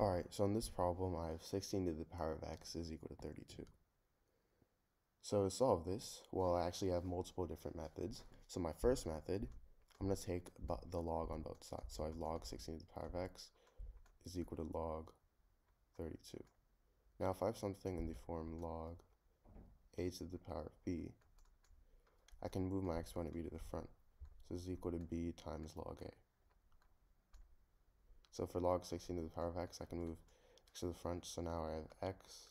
Alright, so in this problem, I have 16 to the power of x is equal to 32. So to solve this, well, I actually have multiple different methods. So my first method, I'm going to take the log on both sides. So I have log 16 to the power of x is equal to log 32. Now if I have something in the form log a to the power of b, I can move my exponent b to the front. So this is equal to b times log a. So for log 16 to the power of x, I can move x to the front. So now I have x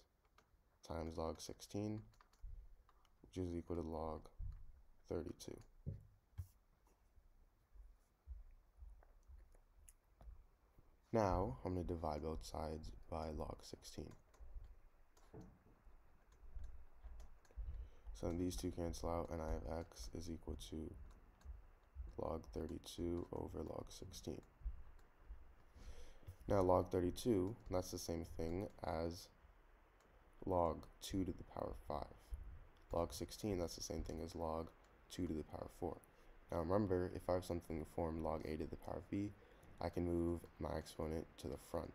times log 16, which is equal to log 32. Now, I'm going to divide both sides by log 16. So these two cancel out, and I have x is equal to log 32 over log 16. Now log 32, that's the same thing as log 2 to the power of 5. Log 16, that's the same thing as log 2 to the power of 4. Now remember, if I have something in the form log a to the power b, I can move my exponent to the front.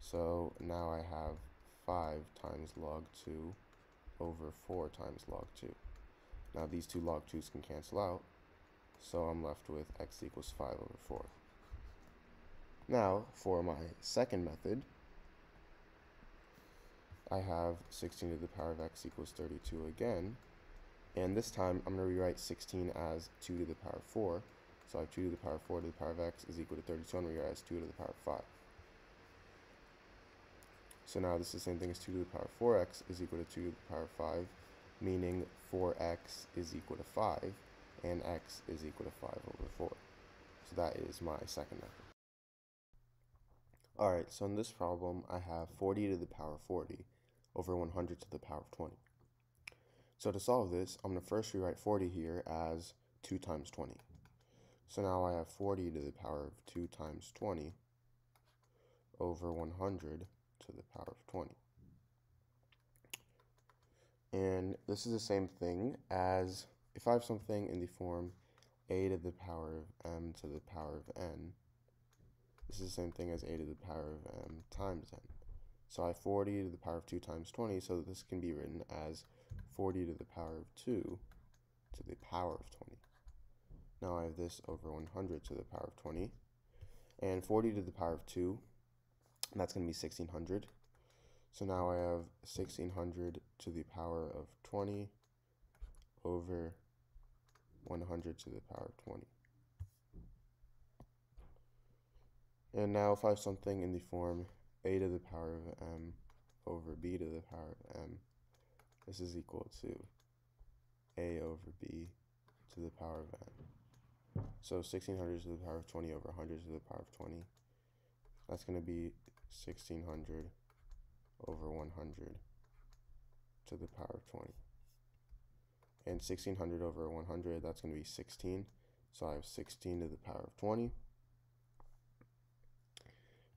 So now I have 5 times log 2 over 4 times log 2. Now these two log 2's can cancel out, so I'm left with x equals 5 over 4. Now, for my second method, I have 16 to the power of x equals 32 again. And this time, I'm going to rewrite 16 as 2 to the power of 4. So I have 2 to the power of 4 to the power of x is equal to 32. I'm rewrite as 2 to the power of 5. So now this is the same thing as 2 to the power of 4x is equal to 2 to the power of 5, meaning 4x is equal to 5, and x is equal to 5 over 4. So that is my second method. Alright, so in this problem, I have 40 to the power of 40 over 100 to the power of 20. So to solve this, I'm going to first rewrite 40 here as 2 times 20. So now I have 40 to the power of 2 times 20 over 100 to the power of 20. And this is the same thing as if I have something in the form a to the power of m to the power of n, this is the same thing as a to the power of m times n. So I have 40 to the power of 2 times 20, so this can be written as 40 to the power of 2 to the power of 20. Now I have this over 100 to the power of 20. And 40 to the power of 2, that's going to be 1600. So now I have 1600 to the power of 20 over 100 to the power of 20. And now if I have something in the form a to the power of m over b to the power of m, this is equal to a over b to the power of n. So 1600 to the power of 20 over 100 to the power of 20. That's going to be 1600 over 100 to the power of 20. And 1600 over 100, that's going to be 16. So I have 16 to the power of 20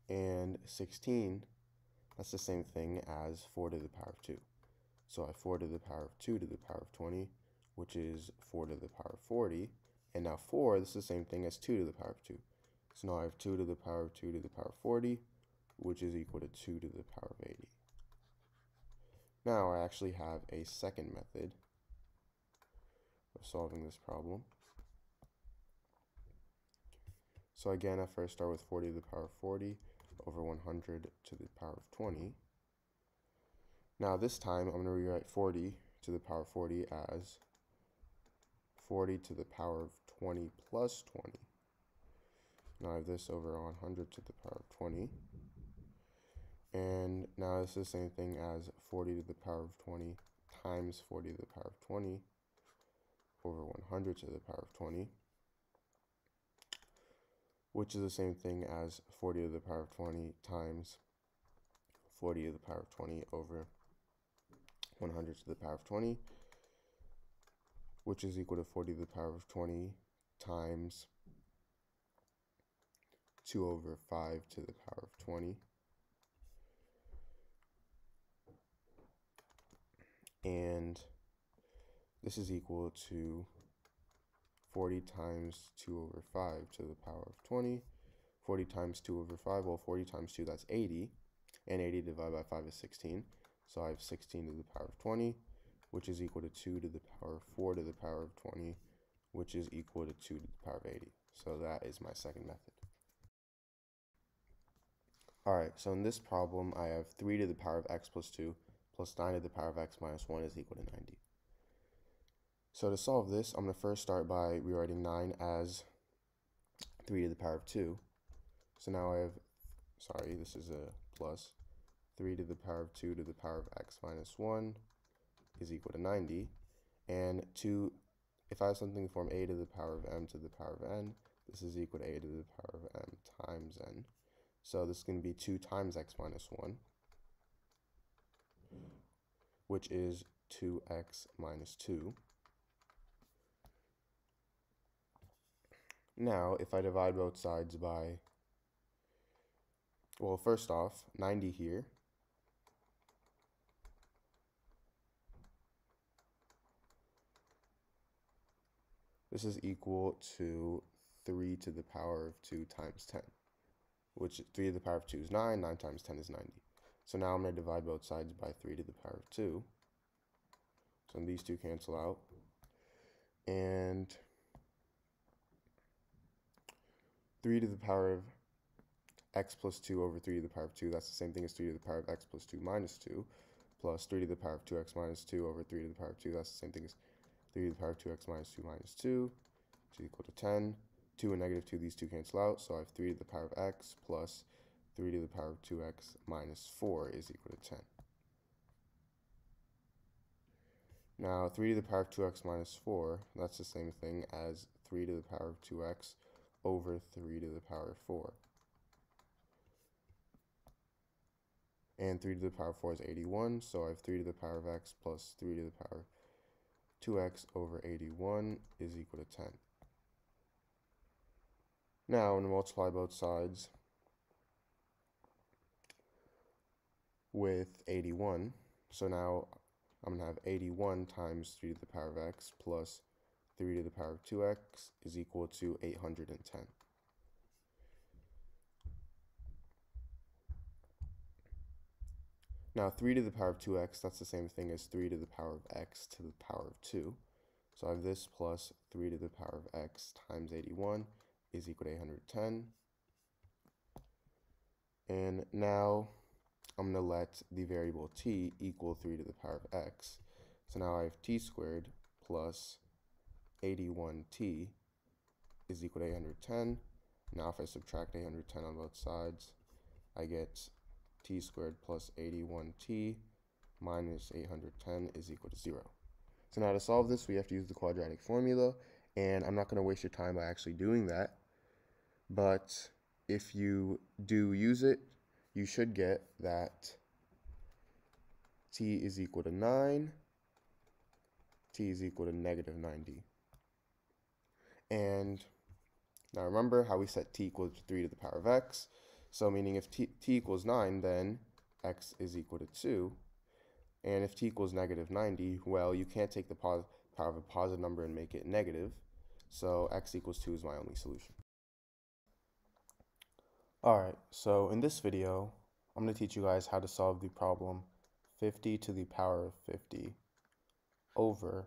and 16, that's the same thing as 4 to the power of 2. So I have 4 to the power of 2 to the power of 20, which is 4 to the power of 40. And now 4, this is the same thing as 2 to the power of 2. So now I have 2 to the power of 2 to the power of 40, which is equal to 2 to the power of 80. Now I actually have a second method of solving this problem. So again, I first start with 40 to the power of 40 over 100 to the power of 20. Now this time I'm going to rewrite 40 to the power of 40 as 40 to the power of 20 plus 20. Now I have this over 100 to the power of 20. And now this is the same thing as 40 to the power of 20 times 40 to the power of 20 over 100 to the power of 20 which is the same thing as 40 to the power of 20 times 40 to the power of 20 over 100 to the power of 20, which is equal to 40 to the power of 20 times 2 over 5 to the power of 20. And this is equal to 40 times 2 over 5 to the power of 20. 40 times 2 over 5, well, 40 times 2, that's 80. And 80 divided by 5 is 16. So I have 16 to the power of 20, which is equal to 2 to the power of 4 to the power of 20, which is equal to 2 to the power of 80. So that is my second method. Alright, so in this problem, I have 3 to the power of x plus 2 plus 9 to the power of x minus 1 is equal to 90. So to solve this, I'm going to first start by rewriting 9 as 3 to the power of 2. So now I have, sorry, this is a 3 to the power of 2 to the power of x minus 1 is equal to 90. And 2, if I have something form a to the power of m to the power of n, this is equal to a to the power of m times n. So this is going to be 2 times x minus 1, which is 2x minus 2. Now, if I divide both sides by, well, first off, 90 here. This is equal to 3 to the power of 2 times 10, which 3 to the power of 2 is 9, 9 times 10 is 90. So now I'm going to divide both sides by 3 to the power of 2. So these two cancel out. And 3 to the power of x plus 2 over 3 to the power of 2. That's the same thing as 3 to the power of x plus 2 minus 2. Plus 3 to the power of 2x minus 2 over 3 to the power of 2. That's the same thing as 3 to the power of 2x minus 2 minus 2, which is equal to 10. 2 and negative 2, these two cancel out. So I have 3 to the power of x plus 3 to the power of 2x minus 4 is equal to 10. Now, 3 to the power of 2x minus 4, that's the same thing as 3 to the power of 2x over 3 to the power of 4. And 3 to the power of 4 is 81, so I have 3 to the power of x plus 3 to the power 2x over 81 is equal to 10. Now, I'm multiply both sides with 81. So now I'm going to have 81 times 3 to the power of x plus 3 to the power of 2x is equal to 810. Now 3 to the power of 2x, that's the same thing as 3 to the power of x to the power of 2. So I have this plus 3 to the power of x times 81 is equal to 810. And now I'm going to let the variable t equal 3 to the power of x. So now I have t squared plus 81t is equal to 810. Now if I subtract 810 on both sides, I get t squared plus 81t minus 810 is equal to 0. So now to solve this, we have to use the quadratic formula, and I'm not going to waste your time by actually doing that. But if you do use it, you should get that t is equal to 9, t is equal to negative 90. And now remember how we set t equals 3 to the power of x. So meaning if t, t equals 9, then x is equal to 2. And if t equals negative 90, well, you can't take the power of a positive number and make it negative. So x equals 2 is my only solution. Alright, so in this video, I'm going to teach you guys how to solve the problem 50 to the power of 50 over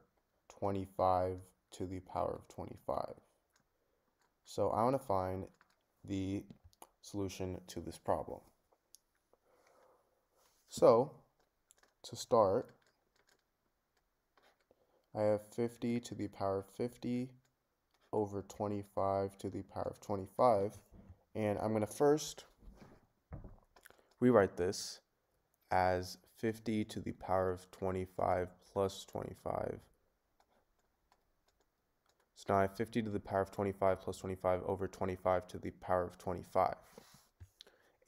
25 to the power of 25. So I want to find the solution to this problem. So to start, I have 50 to the power of 50 over 25 to the power of 25. And I'm going to first rewrite this as 50 to the power of 25 plus 25 so now I have 50 to the power of 25 plus 25 over 25 to the power of 25.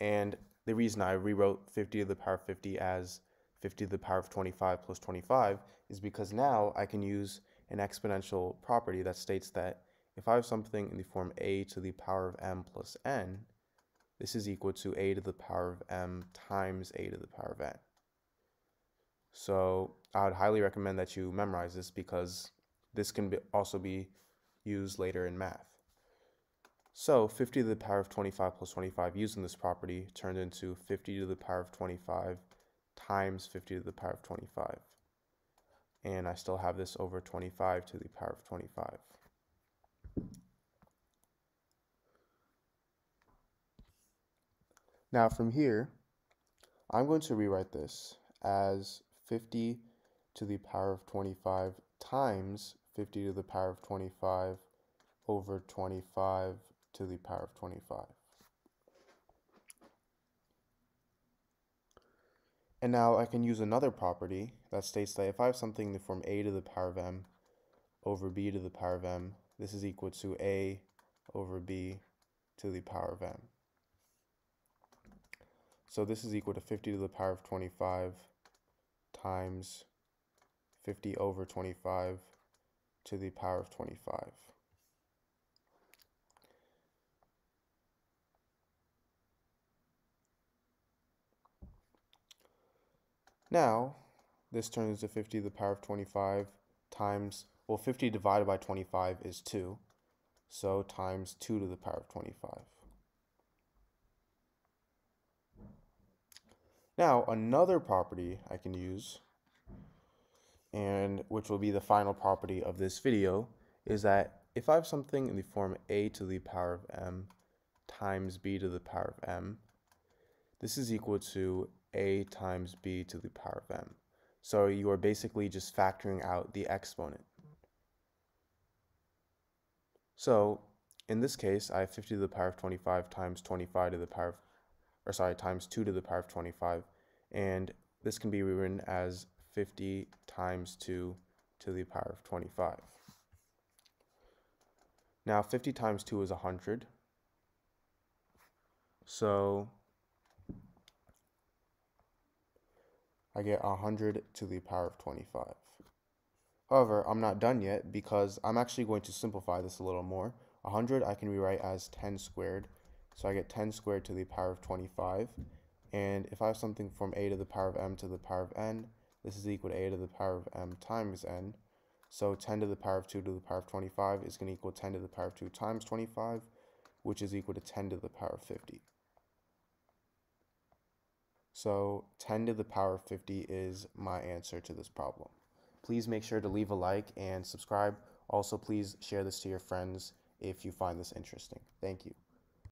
And the reason I rewrote 50 to the power of 50 as 50 to the power of 25 plus 25 is because now I can use an exponential property that states that if I have something in the form a to the power of m plus n, this is equal to a to the power of m times a to the power of n. So I would highly recommend that you memorize this because this can be also be used later in math. So 50 to the power of 25 plus 25 using this property turned into 50 to the power of 25 times 50 to the power of 25. And I still have this over 25 to the power of 25. Now from here, I'm going to rewrite this as 50 to the power of 25 times 50 to the power of 25 over 25 to the power of 25. And now I can use another property that states that if I have something in the form a to the power of m over b to the power of m, this is equal to a over b to the power of m. So this is equal to 50 to the power of 25 times 50 over 25 to the power of 25. Now, this turns into 50 to the power of 25 times, well, 50 divided by 25 is 2. So times 2 to the power of 25. Now, another property I can use, and which will be the final property of this video, is that if I have something in the form a to the power of m times b to the power of m, this is equal to a times b to the power of m. So you are basically just factoring out the exponent. So in this case, I have 50 to the power of 25 times 25 to the power of or sorry, times 2 to the power of 25. And this can be rewritten as 50 times 2 to the power of 25. Now 50 times 2 is 100. So I get 100 to the power of 25. However, I'm not done yet because I'm actually going to simplify this a little more. 100 I can rewrite as 10 squared so I get 10 squared to the power of 25. And if I have something from a to the power of m to the power of n, this is equal to a to the power of m times n. So 10 to the power of 2 to the power of 25 is going to equal 10 to the power of 2 times 25, which is equal to 10 to the power of 50. So 10 to the power of 50 is my answer to this problem. Please make sure to leave a like and subscribe. Also, please share this to your friends if you find this interesting. Thank you.